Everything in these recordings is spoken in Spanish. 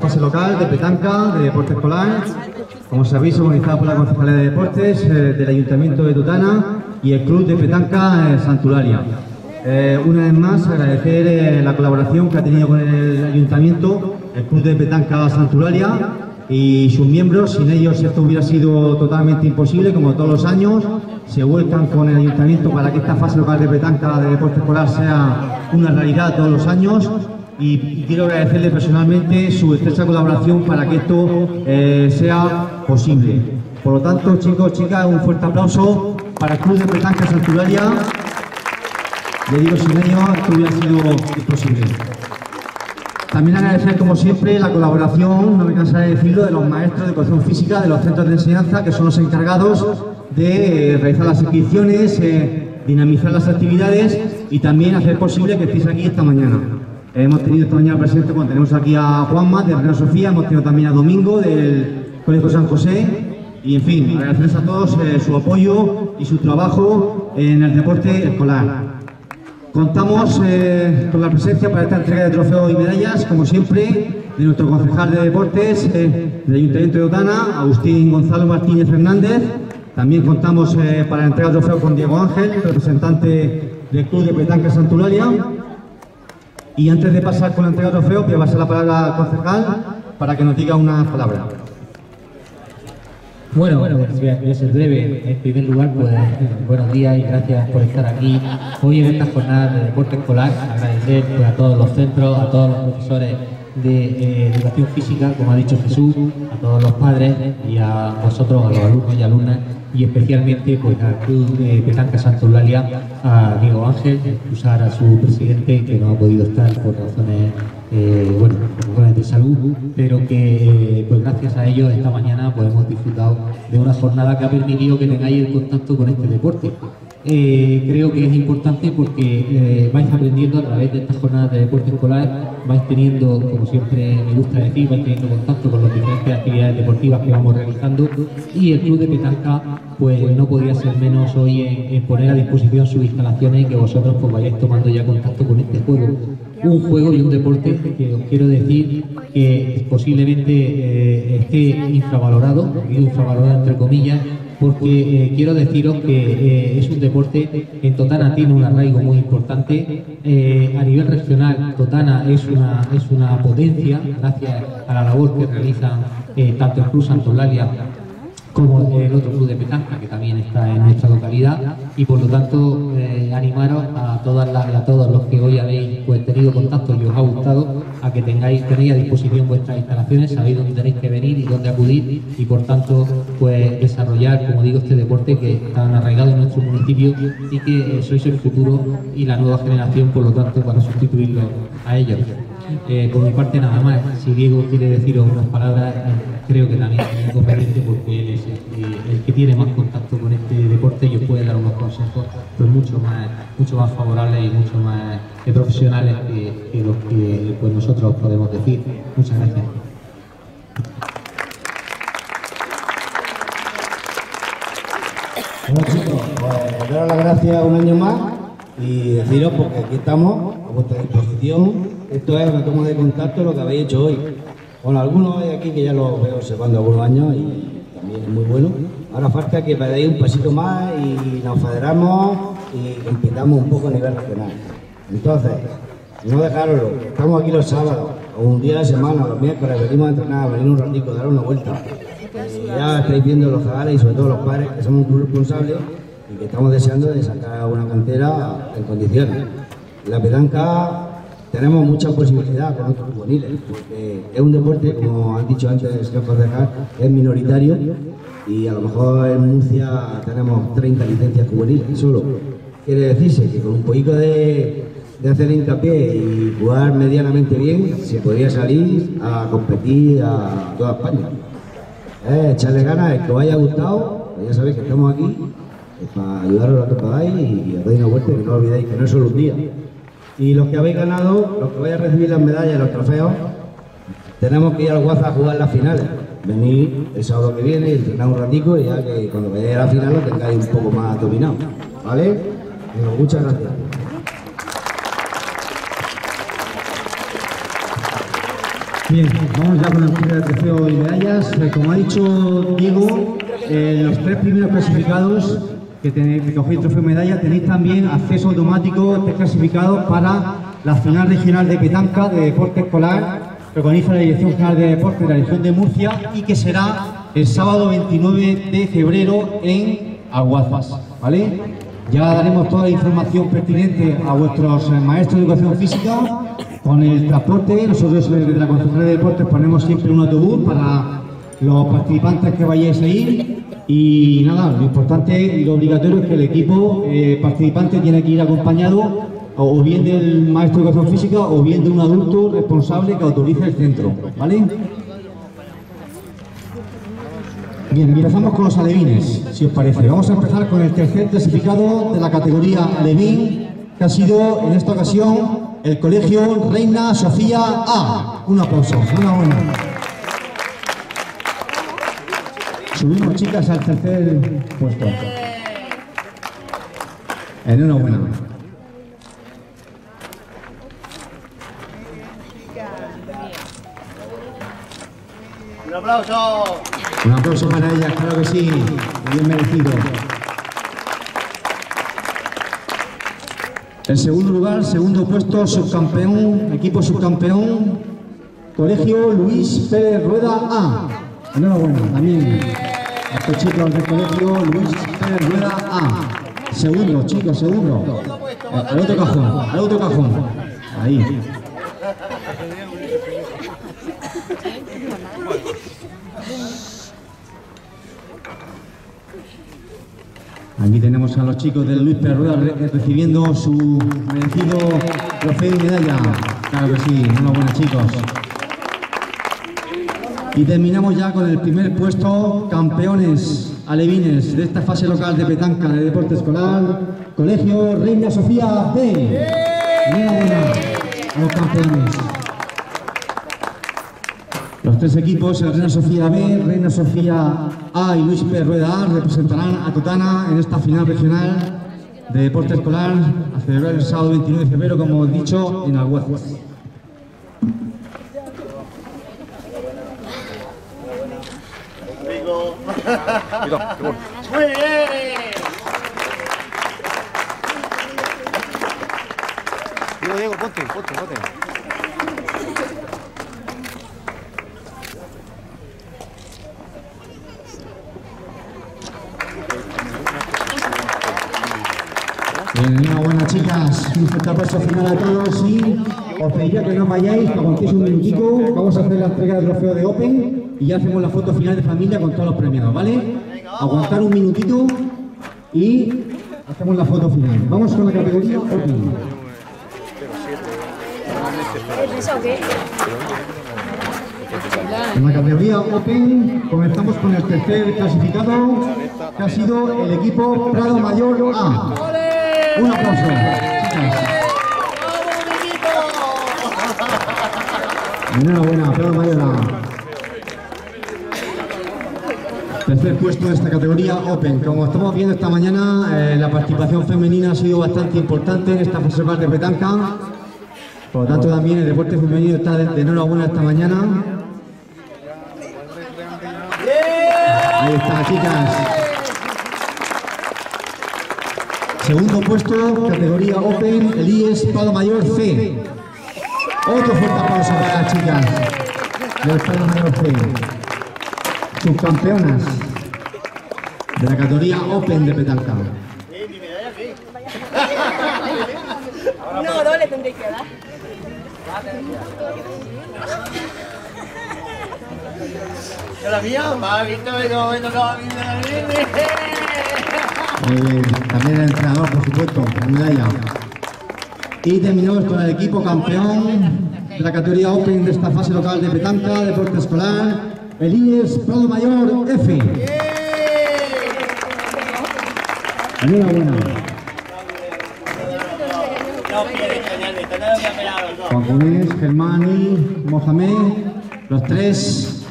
Fase local de petanca, de deporte escolar, como sabéis, organizada por la Concejalía de Deportes eh, del Ayuntamiento de Tutana y el Club de Petanca eh, Santularia. Eh, una vez más, agradecer eh, la colaboración que ha tenido con el Ayuntamiento, el Club de Petanca Santularia y sus miembros. Sin ellos esto hubiera sido totalmente imposible, como todos los años. Se vuelcan con el Ayuntamiento para que esta fase local de petanca de deporte escolar sea una realidad todos los años y quiero agradecerle personalmente su estrecha colaboración para que esto eh, sea posible. Por lo tanto, chicos, chicas, un fuerte aplauso para el Club de Petanca Santuraria. Le digo, sin ellos esto hubiera sido imposible. También agradecer, como siempre, la colaboración, no me cansaré de decirlo, de los maestros de educación física de los centros de enseñanza, que son los encargados de eh, realizar las inscripciones, eh, dinamizar las actividades y también hacer posible que estéis aquí esta mañana. Hemos tenido esta mañana presente, cuando tenemos aquí a Juanma de Reina Sofía, hemos tenido también a Domingo del Colegio San José y, en fin, agradecerles a todos eh, su apoyo y su trabajo en el deporte escolar. Contamos eh, con la presencia para esta entrega de trofeos y medallas, como siempre, de nuestro concejal de deportes eh, del Ayuntamiento de Otana, Agustín Gonzalo Martínez Fernández. También contamos eh, para la entrega de trofeos con Diego Ángel, representante del Club de Petanca Santularia. Y antes de pasar con la entrega de trofeos, voy a pasar la palabra al concejal para que nos diga unas palabras. Bueno, bueno, voy a, voy a ser breve. En primer lugar, pues buenos días y gracias por estar aquí hoy en esta jornada de deporte escolar. Agradecer pues, a todos los centros, a todos los profesores de eh, educación física, como ha dicho Jesús, a todos los padres y a vosotros, a los alumnos y alumnas, y especialmente pues al Club de Petanca Santa Eulalia, a Diego Ángel, excusar a su presidente que no ha podido estar por razones eh, bueno, de salud, pero que eh, pues gracias a ellos esta mañana pues hemos disfrutado de una jornada que ha permitido que tengáis el contacto con este deporte. Eh, creo que es importante porque eh, vais aprendiendo a través de estas jornadas de deporte escolar, vais teniendo, como siempre me gusta decir, vais teniendo contacto con las diferentes actividades deportivas que vamos realizando y el Club de Petanca pues no podría ser menos hoy en, en poner a disposición sus instalaciones y que vosotros pues vayáis tomando ya contacto con este juego un juego y un deporte que os quiero decir que posiblemente eh, esté infravalorado, infravalorado entre comillas, porque eh, quiero deciros que eh, es un deporte en Totana tiene un arraigo muy importante. A nivel regional, Totana es una, es una potencia gracias a la labor que realizan tanto el Club Santolalia como el otro club de petanca que también está en nuestra localidad. Y por lo tanto eh, animaros a todas las, a todos los que hoy habéis pues, tenido contacto y os ha gustado a que tengáis tenéis a disposición vuestras instalaciones, sabéis dónde tenéis que venir y dónde acudir y por tanto pues desarrollar, como digo, este deporte que está arraigado en nuestro municipio y que eh, sois el futuro y la nueva generación, por lo tanto, para sustituirlo a ellos. Eh, por mi parte nada más, si Diego quiere deciros unas palabras, creo que también es inconveniente porque él es el que, tiene más contacto con este deporte y os puede dar unos consejos pues mucho más, mucho más favorables y mucho más profesionales que, que los que pues, nosotros podemos decir. Muchas gracias. Bueno chicos, pues daros las gracias un año más y deciros porque aquí estamos a vuestra disposición. Esto es una toma de contacto lo que habéis hecho hoy. Bueno, algunos hay aquí que ya lo veo observando algunos años y también es muy bueno. Ahora falta que pedáis un pasito más y nos federamos y compitamos un poco a nivel regional. Entonces, no dejaroslo. Estamos aquí los sábados, o un día a la semana, los miércoles, venimos a entrenar, venir un ratico, dar una vuelta. Y ya estáis viendo los zagales y sobre todo los padres que somos muy responsables y que estamos deseando de sacar una cantera en condiciones. La petanca tenemos mucha posibilidad con otros juveniles, porque es un deporte, como han dicho antes el señor concejal, es minoritario y a lo mejor en Murcia tenemos 30 licencias juveniles solo. Quiere decirse que con un poquito de, de hacer hincapié y jugar medianamente bien, se podría salir a competir a toda España. Eh, echarle ganas, que os haya gustado, pues ya sabéis que estamos aquí para ayudaros a lo que podáis y os doy una vuelta, que no olvidéis que no es solo un día. Y los que habéis ganado, los que vais a recibir las medallas y los trofeos, tenemos que ir al Guaza a jugar las finales. Venid el sábado que viene y entrenar un ratico y ya que cuando vayáis a la final lo tengáis un poco más dominado. ¿Vale? Muchas gracias. Bien, vamos ya con el primer trofeo y medallas. Eh, como ha dicho Diego, eh, los tres primeros clasificados que, tenéis, que cogéis trofeo medalla tenéis también acceso automático, tres clasificados para la final regional de petanca de deporte escolar que organiza la Dirección General de Deportes de la región de Murcia y que será el sábado 29 de febrero en Aguazas. ¿vale? Ya daremos toda la información pertinente a vuestros eh, maestros de educación física con el transporte. Nosotros desde la Concejalía de Deportes ponemos siempre un autobús para los participantes que vayáis a ir. Y nada, lo importante y lo obligatorio es que el equipo eh, participante tiene que ir acompañado o bien del maestro de educación física o bien de un adulto responsable que autorice el centro. ¿Vale? Bien, empezamos con los alevines, si os parece. Vamos a empezar con el tercer clasificado de la categoría alevín, que ha sido en esta ocasión el Colegio Reina Sofía A. Un aplauso, enhorabuena. Subimos, chicas, al tercer puesto. Enhorabuena. Un aplauso. Un aplauso para ellas, claro que sí, bien merecido. En segundo lugar, segundo puesto, subcampeón, equipo subcampeón, Colegio Luis Pérez Rueda A. Enhorabuena, también estos chicos del Colegio Luis Pérez Rueda A. Segundo, chicos, segundo. Al otro cajón, al otro cajón. Ahí. Aquí tenemos a los chicos del Luis Perrueda re- recibiendo su merecido trofeo y medalla. Claro que sí, enhorabuena chicos. Y terminamos ya con el primer puesto, campeones alevines de esta fase local de petanca de deporte escolar, Colegio Reina Sofía B. A los campeones. Los tres equipos, el Reina Sofía B, Reina Sofía A y Luis P. Rueda A, representarán a Totana en esta final regional de deporte escolar a celebrar el sábado 29 de febrero, como he dicho, en Alguazas. Rico. Muy bien. Diego, Diego, ponte, ponte, ponte. Enhorabuena chicas, un fuerte aplauso final a todos y os pediría que no vayáis, que aguantéis un minutico, vamos a hacer la entrega del trofeo de Open y ya hacemos la foto final de familia con todos los premiados, ¿vale? Aguantar un minutito y hacemos la foto final. Vamos con la categoría Open. En la categoría Open comenzamos con el tercer clasificado, que ha sido el equipo Prado Mayor A. Un aplauso, chicas. Enhorabuena, Prado Mayor A. Tercer puesto de esta categoría Open. Como estamos viendo esta mañana, eh, la participación femenina ha sido bastante importante en esta fase de petanca. Por lo tanto, también el deporte femenino está de, de enhorabuena esta mañana. Ahí está, chicas. Segundo puesto, categoría Open, Elías Palo Mayor C. Otro fuerte aplauso para las chicas del Palo Mayor C. Subcampeonas de la categoría Open de Petanca. No, no le tendré que dar. ¿Ya la mía? Va, visto, me tocaba a mí. Eh, también el entrenador, por supuesto, la medalla. Y terminamos con el equipo campeón de la categoría Open de esta fase local de petanca, deporte escolar, el IES Prado Mayor F. Enhorabuena. Juan Gunés, Germani, Mohamed, los tres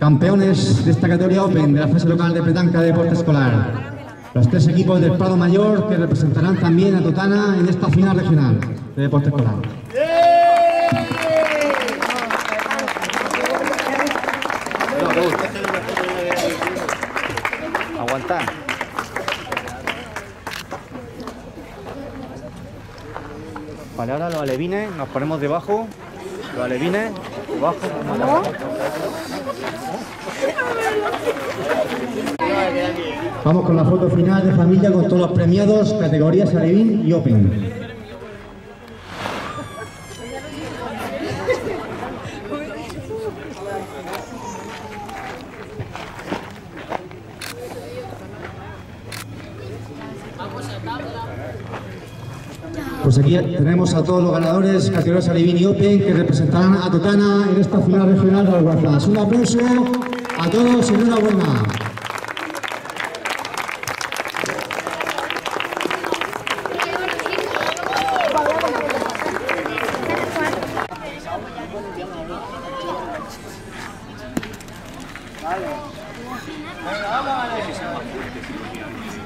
campeones de esta categoría Open de la fase local de petanca de deporte escolar. Los tres equipos del Prado Mayor que representarán también a Totana en esta final regional de deporte escolar. Vale, ahora los alevines, nos ponemos debajo. Los alevines, debajo. Vamos con la foto final de familia con todos los premiados, categorías Alevín y Open. Aquí tenemos a todos los ganadores, categorías Alevín y Open, que representarán a Totana en esta final regional de Alguazas. Un aplauso a todos y enhorabuena.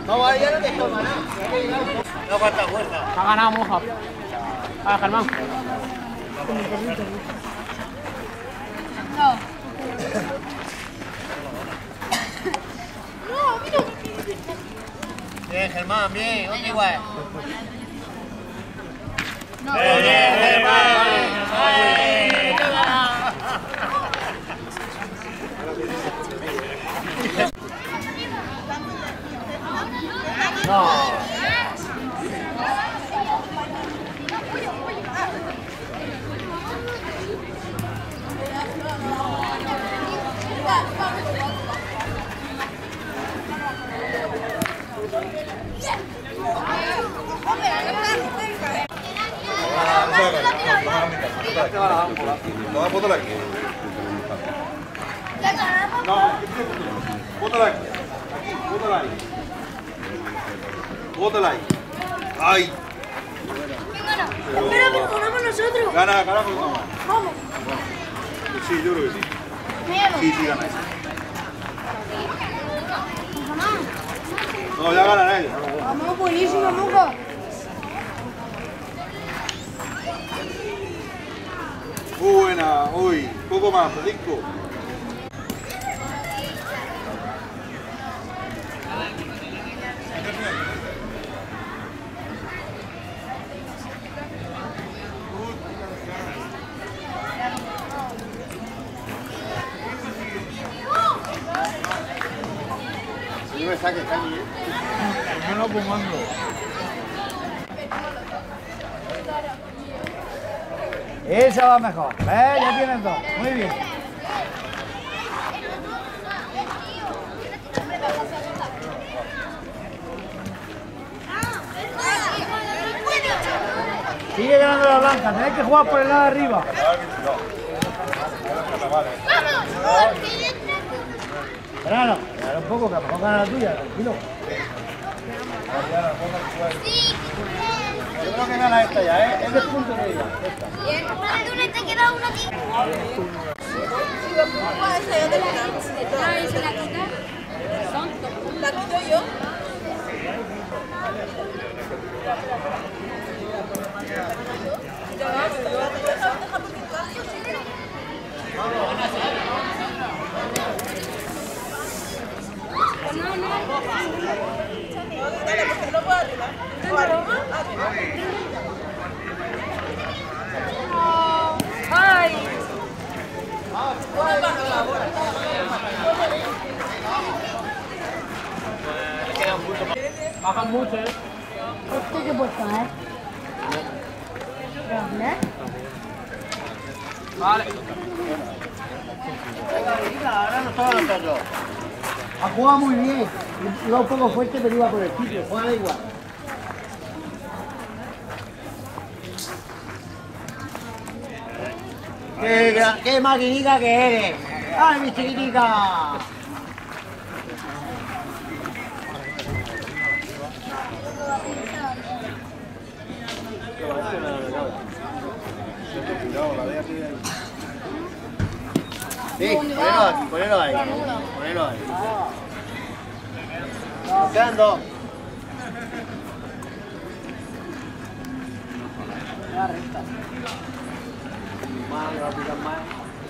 Vamos a ya no te toma nada. No falta fuerza. Ha ganado Moja. A Germán. Bien, Germán, bien. ¿Dónde igual? Bien, bien, Germán. Ay, Bótala aquí. Bótala ahí. Bótala ahí. ¡Ay! Espera, que ponemos nosotros. Gana, gana por. Vamos. Sí, yo creo que sí. Sí, sí, gana. No, ya ganan ellos. Vamos, buenísimo. Muy buena, uy. Poco más, Francisco. No Cani. Esa va mejor. ¿Ves? Ya tienes dos. Muy bien. Sigue ganando la blanca. Tenés que jugar por el lado de arriba. Verano, espera un poco que a lo mejor gana la tuya, tranquilo. Yo creo que gana esta ya, ¿eh? Es de punto de ida. Esta. te queda uno aquí. ¿La quito yo? Bajan mucho, eh. ¿Este qué puesto, eh? ¿Grande? Vale. Ahora no estaba nosotros. Ha jugado muy bien. Iba un poco fuerte, pero iba por el sitio. Juega igual. ¡Qué, qué maquinica que eres! ¡Ay, mi chiquitica! Sí, ponelo aquí, ponelo ahí. Ponelo ahí. Tocando. La recta. Más, va a picar más.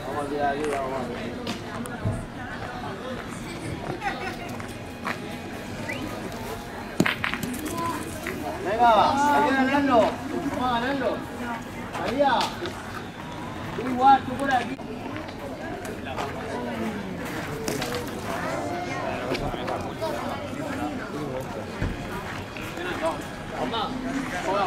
Vamos a tirar aquí, vamos a tirar. Venga, hay que ganarlo más ganando? No. María, tú igual, tú por aquí. Mamá, hola,